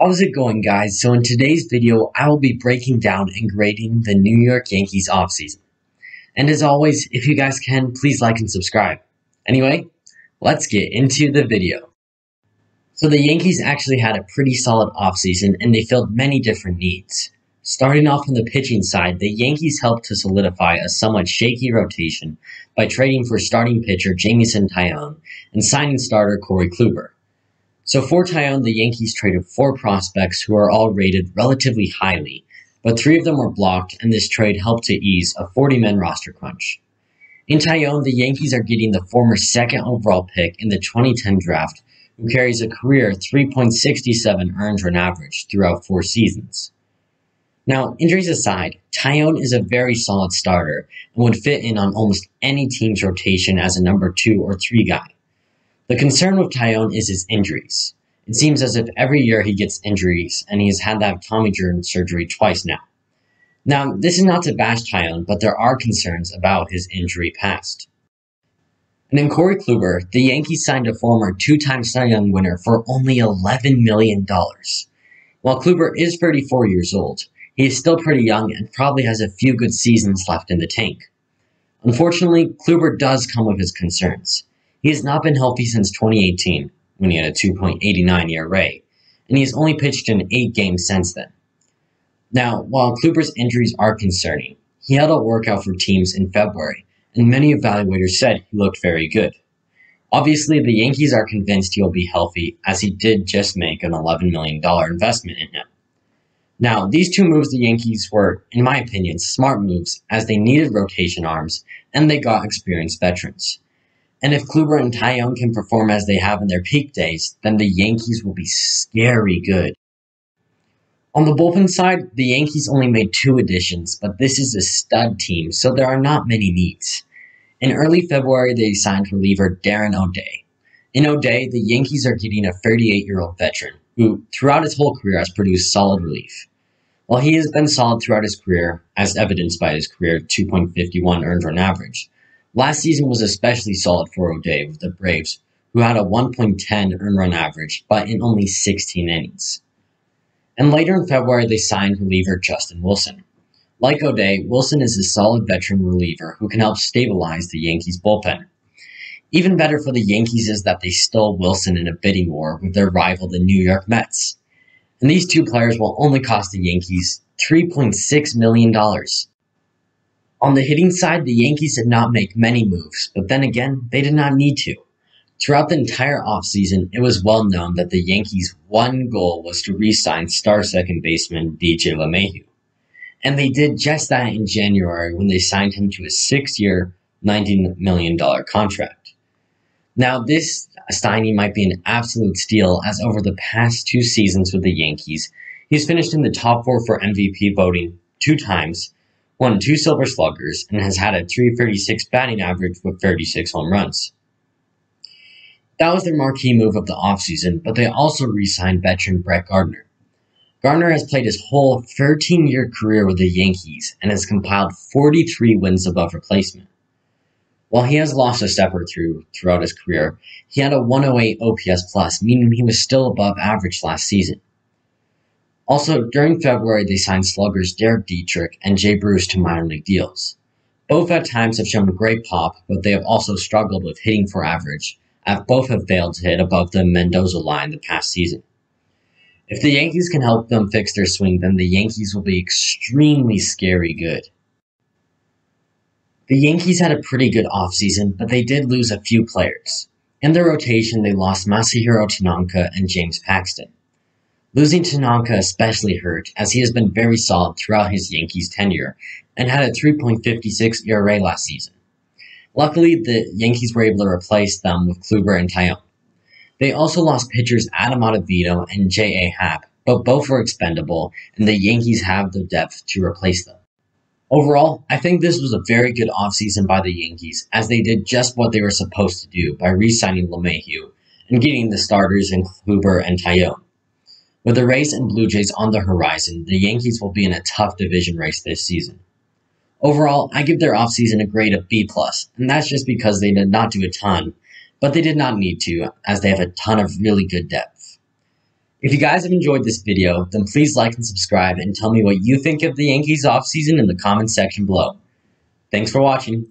How's it going, guys? So, in today's video, I will be breaking down and grading the New York Yankees offseason. And as always, if you guys can, please like and subscribe. Anyway, let's get into the video. So, the Yankees actually had a pretty solid offseason and they filled many different needs. Starting off on the pitching side, the Yankees helped to solidify a somewhat shaky rotation by trading for starting pitcher Jameson Taillon and signing starter Corey Kluber. So for Taillon, the Yankees traded four prospects who are all rated relatively highly, but three of them were blocked, and this trade helped to ease a 40-man roster crunch. In Taillon, the Yankees are getting the former second overall pick in the 2010 draft, who carries a career 3.67 earned run average throughout four seasons. Now, injuries aside, Taillon is a very solid starter and would fit in on almost any team's rotation as a number two or three guy. The concern with Taillon is his injuries. It seems as if every year he gets injuries, and he has had to have Tommy John surgery twice now. Now, this is not to bash Taillon, but there are concerns about his injury past. And in Corey Kluber, the Yankees signed a former two-time Cy Young winner for only $11 million. While Kluber is 34 years old, he is still pretty young and probably has a few good seasons left in the tank. Unfortunately, Kluber does come with his concerns. He has not been healthy since 2018, when he had a 2.89 ERA, and he has only pitched in eight games since then. Now, while Kluber's injuries are concerning, he held a workout for teams in February, and many evaluators said he looked very good. Obviously, the Yankees are convinced he'll be healthy, as he did just make an $11 million investment in him. Now, these two moves the Yankees were, in my opinion, smart moves, as they needed rotation arms, and they got experienced veterans. And if Kluber and Taillon can perform as they have in their peak days, then the Yankees will be scary good. On the bullpen side, the Yankees only made two additions, but this is a stud team, so there are not many needs. In early February, they signed reliever Darren O'Day. In O'Day, the Yankees are getting a 38 year old veteran who, throughout his whole career, has produced solid relief. While he has been solid throughout his career, as evidenced by his career 2.51 earned run average, Last season was especially solid for O'Day with the Braves, who had a 1.10 earned run average, but in only 16 innings. And later in February, they signed reliever Justin Wilson. Like O'Day, Wilson is a solid veteran reliever who can help stabilize the Yankees' bullpen. Even better for the Yankees is that they stole Wilson in a bidding war with their rival, the New York Mets. And these two players will only cost the Yankees $3.6 million. On the hitting side, the Yankees did not make many moves, but then again, they did not need to. Throughout the entire offseason, it was well known that the Yankees' one goal was to re sign star second baseman DJ LeMahieu. And they did just that in January when they signed him to a six year, $19 million contract. Now, this signing might be an absolute steal, as over the past two seasons with the Yankees, he's finished in the top four for MVP voting two times won two Silver Sluggers, and has had a 336 batting average with 36 home runs. That was their marquee move of the offseason, but they also re signed veteran Brett Gardner. Gardner has played his whole 13 year career with the Yankees and has compiled 43 wins above replacement. While he has lost a step or two throughout his career, he had a 108 OPS plus, meaning he was still above average last season. Also, during February, they signed sluggers Derek Dietrich and Jay Bruce to minor league deals. Both at times have shown great pop, but they have also struggled with hitting for average, as both have failed to hit above the Mendoza line the past season. If the Yankees can help them fix their swing, then the Yankees will be extremely scary good. The Yankees had a pretty good offseason, but they did lose a few players. In their rotation, they lost Masahiro Tanaka and James Paxton. Losing Tanaka especially hurt, as he has been very solid throughout his Yankees tenure and had a 3.56 ERA last season. Luckily, the Yankees were able to replace them with Kluber and Taillon. They also lost pitchers Adam Ottavino and J.A. Happ, but both were expendable, and the Yankees have the depth to replace them. Overall, I think this was a very good offseason by the Yankees, as they did just what they were supposed to do by re signing LeMahieu and getting the starters in Kluber and Taillon. With the Rays and Blue Jays on the horizon, the Yankees will be in a tough division race this season. Overall, I give their offseason a grade of B+, and that's just because they did not do a ton, but they did not need to, as they have a ton of really good depth. If you guys have enjoyed this video, then please like and subscribe and tell me what you think of the Yankees offseason in the comments section below. Thanks for watching.